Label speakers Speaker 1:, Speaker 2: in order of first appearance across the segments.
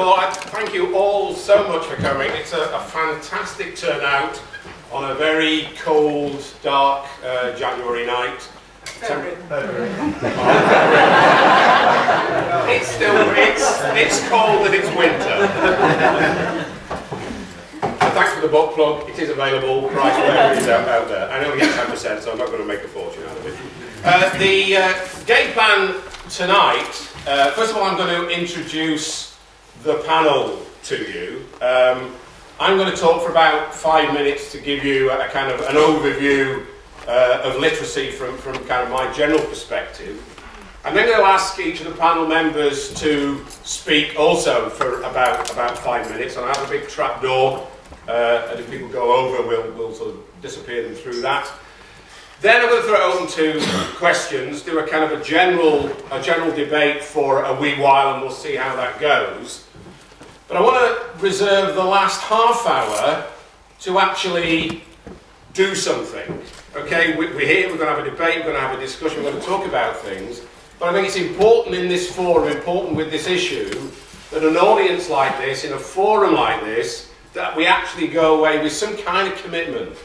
Speaker 1: of all, I thank you all so much for coming. It's a, a fantastic turnout on a very cold, dark uh, January night.
Speaker 2: February.
Speaker 1: It's still, it's, it's cold and it's winter. So thanks for the book plug. It is available, price whatever it is out, out there. I only get 10%, so I'm not going to make a fortune out of it. Uh, the uh, game plan tonight, uh, first of all, I'm going to introduce the panel to you. Um, I'm going to talk for about five minutes to give you a, kind of an overview uh, of literacy from, from kind of my general perspective. I'm then to ask each of the panel members to speak also for about, about five minutes, and I have a big trap door, uh, and if people go over, we'll, we'll sort of disappear them through that. Then I'm going to throw it open to questions, do a kind of a general, a general debate for a wee while, and we'll see how that goes. But I want to reserve the last half hour to actually do something. Okay, we, we're here, we're going to have a debate, we're going to have a discussion, we're going to talk about things. But I think it's important in this forum, important with this issue, that an audience like this, in a forum like this, that we actually go away with some kind of commitment.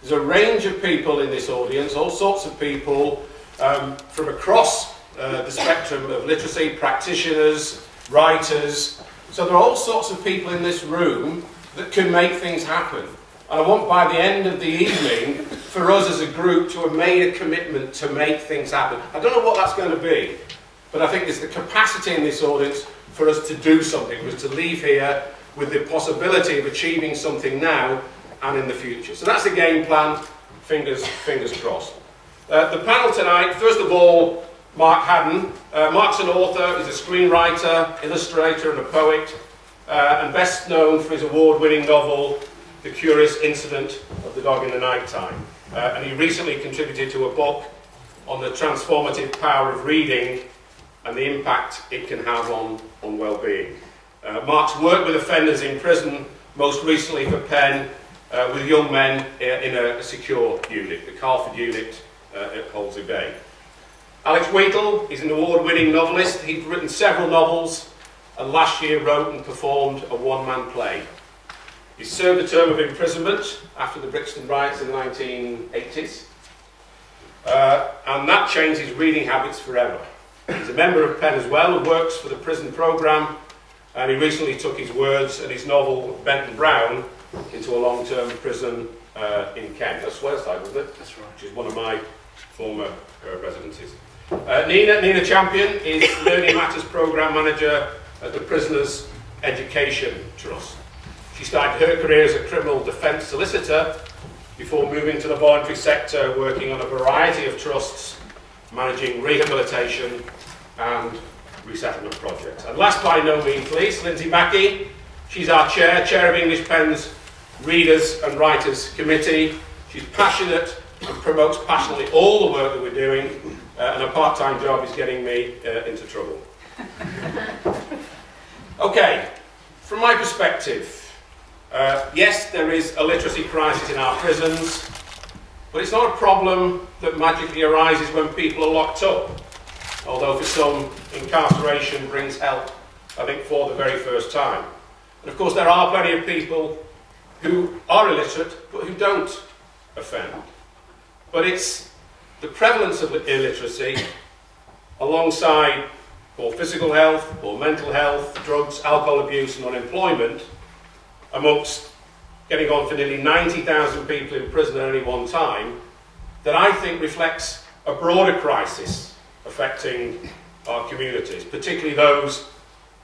Speaker 1: There's a range of people in this audience, all sorts of people um, from across uh, the spectrum of literacy, practitioners, writers. So there are all sorts of people in this room that can make things happen. And I want by the end of the evening for us as a group to have made a commitment to make things happen. I don't know what that's going to be, but I think there's the capacity in this audience for us to do something, for us to leave here with the possibility of achieving something now and in the future. So that's the game plan, fingers, fingers crossed. Uh, the panel tonight, first of all, Mark Haddon. Uh, Mark's an author, he's a screenwriter, illustrator and a poet, uh, and best known for his award-winning novel, The Curious Incident of the Dog in the Night Time. Uh, and he recently contributed to a book on the transformative power of reading and the impact it can have on, on well-being. Uh, Mark's worked with offenders in prison, most recently for PEN, uh, with young men in a, secure unit, the Carford unit uh, at Hollesley Bay. Alex Wheatle is an award-winning novelist. He's written several novels and last year wrote and performed a one-man play. He served a term of imprisonment after the Brixton riots in the 1980s. Uh, and that changed his reading habits forever. He's a member of PEN as well and works for the prison programme and he recently took his words and his novel Brenton Brown into a long-term prison uh, in Kent. That's Swaleside, wasn't it?
Speaker 3: That's right.
Speaker 1: Which is one of my former uh, residencies. Uh, Nina, Nina Champion is Learning Matters Programme Manager at the Prisoners Education Trust. She started her career as a criminal defence solicitor before moving to the voluntary sector, working on a variety of trusts, managing rehabilitation and resettlement projects. And last by no means least, Lindsay Mackey. She's our chair, chair of English PEN's Readers and Writers Committee. She's passionate and promotes passionately all the work that we're doing, uh, and a part-time job is getting me uh, into trouble. okay, from my perspective, uh, yes, there is a literacy crisis in our prisons, but it's not a problem that magically arises when people are locked up. Although for some, incarceration brings help, I think, for the very first time. And of course, there are plenty of people who are illiterate, but who don't offend. But it's the prevalence of illiteracy alongside poor physical health, poor mental health, drugs, alcohol abuse and unemployment amongst getting on for nearly 90,000 people in prison at any one time that I think reflects a broader crisis affecting our communities, particularly those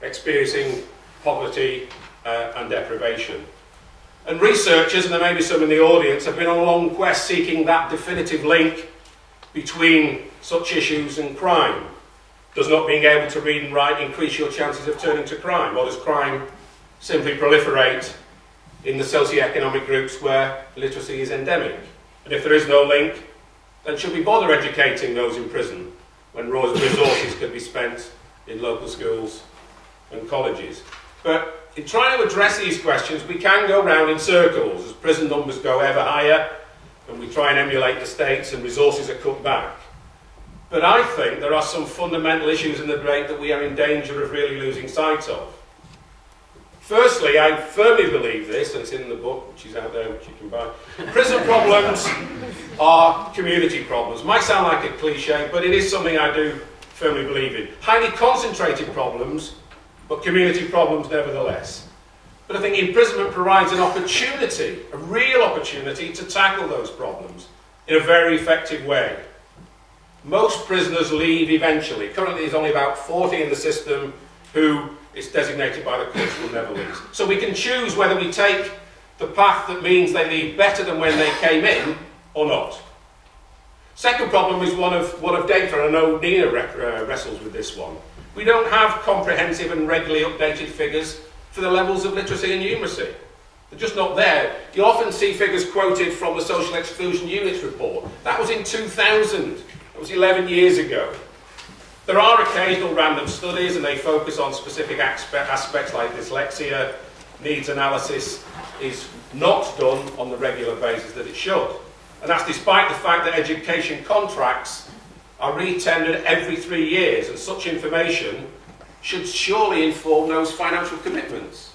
Speaker 1: experiencing poverty uh, and deprivation. And researchers, and there may be some in the audience, have been on a long quest seeking that definitive link between such issues and crime. Does not being able to read and write increase your chances of turning to crime? Or does crime simply proliferate in the socio-economic groups where literacy is endemic? And if there is no link, then should we bother educating those in prison when resources could be spent in local schools and colleges? But in trying to address these questions, we can go round in circles as prison numbers go ever higher and we try and emulate the states and resources are cut back. But I think there are some fundamental issues in the debate that we are in danger of really losing sight of. Firstly, I firmly believe this, and it's in the book, which is out there, which you can buy. Prison problems are community problems. Might sound like a cliche, but it is something I do firmly believe in. Highly concentrated problems, but community problems nevertheless. But I think imprisonment provides an opportunity, a real opportunity, to tackle those problems in a very effective way. Most prisoners leave eventually. Currently, there's only about 40 in the system who is designated by the courts will never leave. So we can choose whether we take the path that means they leave better than when they came in or not. Second problem is one of, one of data, and I know Nina uh, wrestles with this one. We don't have comprehensive and regularly updated figures for the levels of literacy and numeracy. They're just not there. You often see figures quoted from the Social Exclusion Units report. That was in 2000. That was 11 years ago. There are occasional random studies and they focus on specific aspects like dyslexia. Needs analysis is not done on the regular basis that it should. And that's despite the fact that education contracts are re-tendered every three years and such information should surely inform those financial commitments.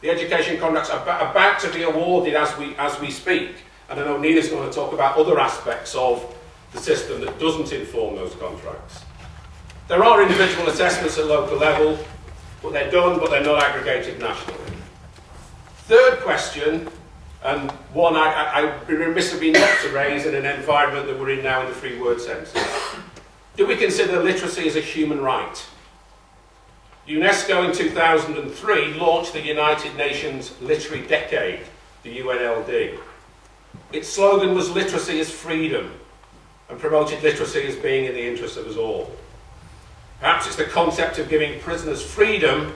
Speaker 1: The education contracts are about to be awarded as we, as we speak. And I know Nina's going to talk about other aspects of the system that doesn't inform those contracts. There are individual assessments at local level, but they're done, but they're not aggregated nationally. Third question, and one I, I, would be remiss of me not to raise in an environment that we're in now in the free word sense. Do we consider literacy as a human right? UNESCO in 2003 launched the United Nations Literacy Decade, the UNLD. Its slogan was literacy is freedom and promoted literacy as being in the interest of us all. Perhaps it's the concept of giving prisoners freedom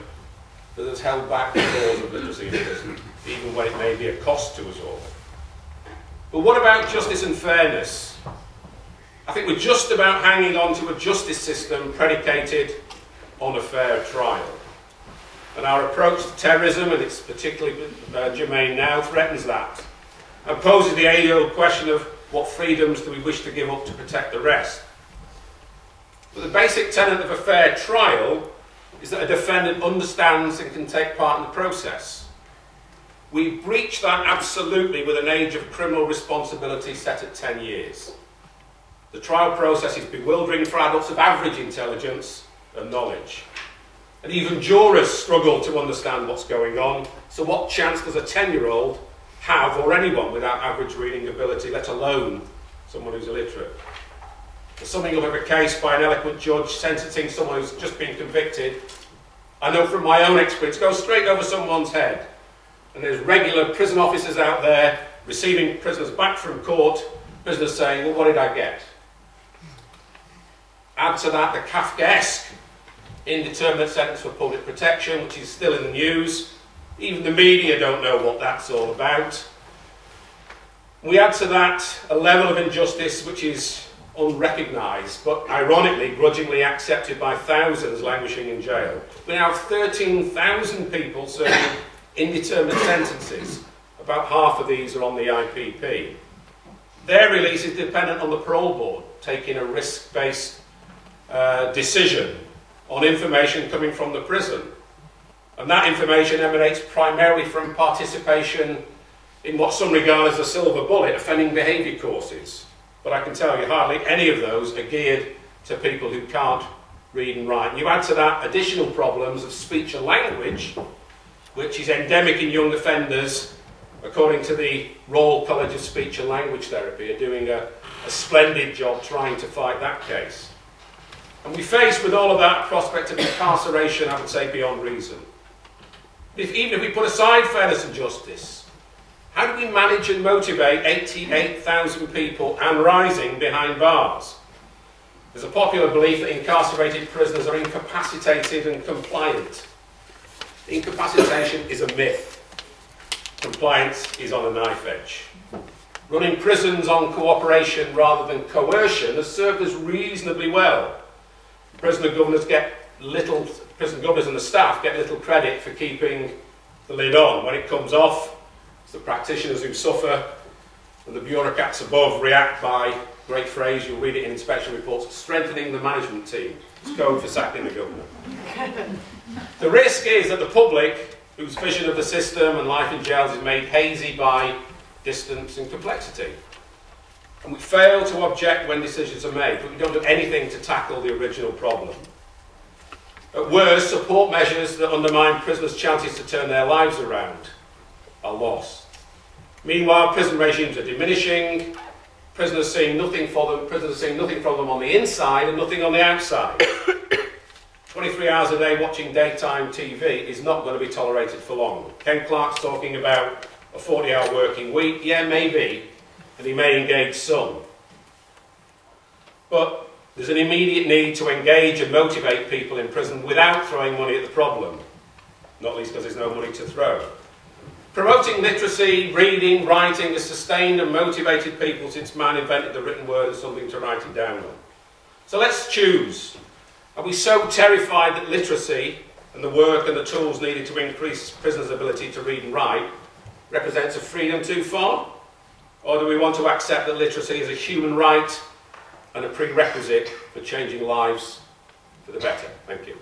Speaker 1: that has held back the cause of literacy in prison, even when it may be a cost to us all. But what about justice and fairness? I think we're just about hanging on to a justice system predicated on a fair trial. And our approach to terrorism, and it's particularly uh, germane now, threatens that and poses the age-old question of what freedoms do we wish to give up to protect the rest. But the basic tenet of a fair trial is that a defendant understands and can take part in the process. We breach that absolutely with an age of criminal responsibility set at 10 years. The trial process is bewildering for adults of average intelligence and knowledge. And even jurors struggle to understand what's going on, so what chance does a 10-year-old have, or anyone without average reading ability, let alone someone who's illiterate? the summing up of a case by an eloquent judge sentencing someone who's just been convicted, I know from my own experience, goes straight over someone's head. And there's regular prison officers out there receiving prisoners back from court, prisoners saying, well, what did I get? Add to that the Kafkaesque indeterminate sentence for public protection, which is still in the news. Even the media don't know what that's all about. We add to that a level of injustice which is unrecognised, but ironically grudgingly accepted by thousands languishing in jail. We now have 13,000 people serving indeterminate sentences. About half of these are on the IPP. Their release is dependent on the parole board taking a risk-based uh, decision on information coming from the prison. And that information emanates primarily from participation in what some regard as a silver bullet, offending behaviour courses. But I can tell you hardly any of those are geared to people who can't read and write. And you add to that additional problems of speech and language, which is endemic in young offenders, according to the Royal College of Speech and Language Therapy, are doing a, a splendid job trying to fight that case. And we face with all of that prospect of incarceration, I would say, beyond reason. If, even if we put aside fairness and justice, how do we manage and motivate 88,000 people and rising behind bars? There's a popular belief that incarcerated prisoners are incapacitated and compliant. Incapacitation is a myth. Compliance is on a knife edge. Running prisons on cooperation rather than coercion has served us reasonably well. Prisoner governors get little, prison governors and the staff get little credit for keeping the lid on. When it comes off, it's the practitioners who suffer, and the bureaucrats above react by, great phrase, you'll read it in inspection reports, strengthening the management team. It's code for sacking the governor. the risk is that the public whose vision of the system and life in jails is made hazy by distance and complexity. And we fail to object when decisions are made, but we don't do anything to tackle the original problem. At worst, support measures that undermine prisoners' chances to turn their lives around are lost. Meanwhile, prison regimes are diminishing, prisoners seeing nothing for them, prisoners seeing nothing from them on the inside and nothing on the outside. 23 hours a day watching daytime TV is not going to be tolerated for long. Ken Clarke's talking about a 40 hour working week. Yeah, maybe, and he may engage some. But there's an immediate need to engage and motivate people in prison without throwing money at the problem, not least because there's no money to throw. Promoting literacy, reading, writing has sustained and motivated people since man invented the written word as something to write it down on. So let's choose. Are we so terrified that literacy and the work and the tools needed to increase prisoners' ability to read and write represents a freedom too far? Or do we want to accept that literacy is a human right and a prerequisite for changing lives for the better? Thank you.